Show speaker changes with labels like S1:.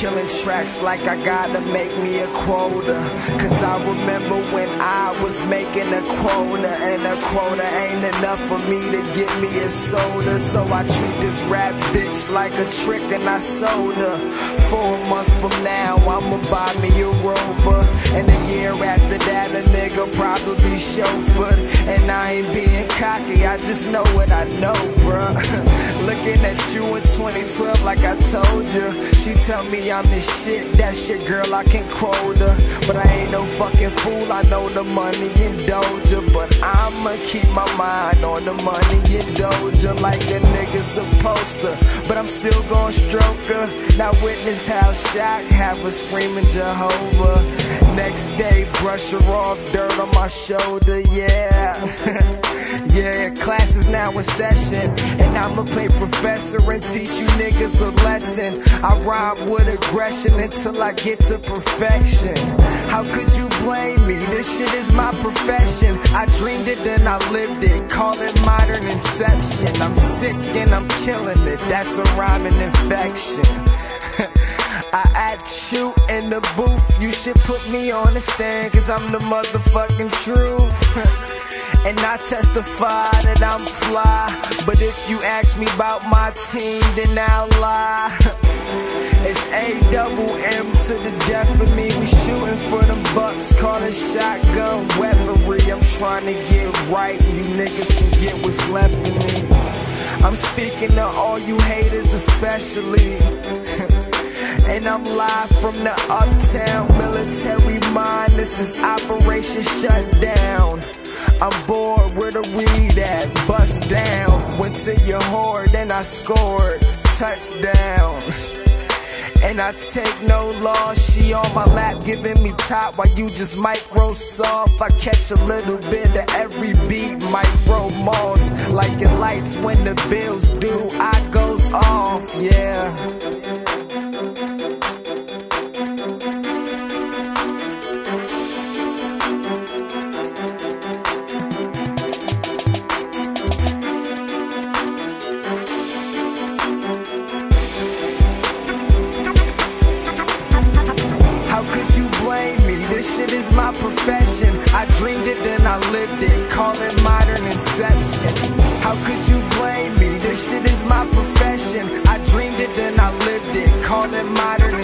S1: killing tracks like I gotta make me a quota. Cause I remember when I was making a quota, and a quota ain't enough for me to get me a soda. So I treat this rap bitch like a trick and I sold her. Four months from now, I'ma buy me a rover. And a year after that, a nigga probably be chauffeured. And I ain't cocky, I just know what I know, bruh. Looking at you in 2012 like I told you. She tell me I'm the shit, that shit girl, I can quote her. But I ain't no fucking fool, I know the money in Doja. But I'ma keep my mind on the money in Doja like a nigga supposed to. But I'm still gon' stroke her. Now witness how shock have her screaming Jehovah. Next day, brush her off, dirt on my shoulder, yeah. Yeah, class is now in session. And I'ma play professor and teach you niggas a lesson. I rhyme with aggression until I get to perfection. How could you blame me? This shit is my profession. I dreamed it, then I lived it. Call it modern inception. I'm sick and I'm killing it. That's a rhyming infection. I at you in the booth. You should put me on the stand, cause I'm the motherfucking truth. and I testify that I'm fly. But if you ask me about my team, then I'll lie. It's A double M to the death of me. We shooting for them bucks, call it shotgun weaponry. I'm trying to get right, you niggas can get what's left of me. I'm speaking to all you haters, especially. And I'm live from the uptown military mind. This is Operation Shutdown. I'm bored where the weed at, bust down. Went to your whore, then I scored. Touchdown. And I take no loss. She on my lap giving me top while you just micro soft. I catch a little bit of every beat, micro moss. Like your lights when the bills due, I This shit is my profession. I dreamed it, then I lived it. Call it modern inception. How could you blame me? This shit is my profession. I dreamed it, then I lived it. Call it modern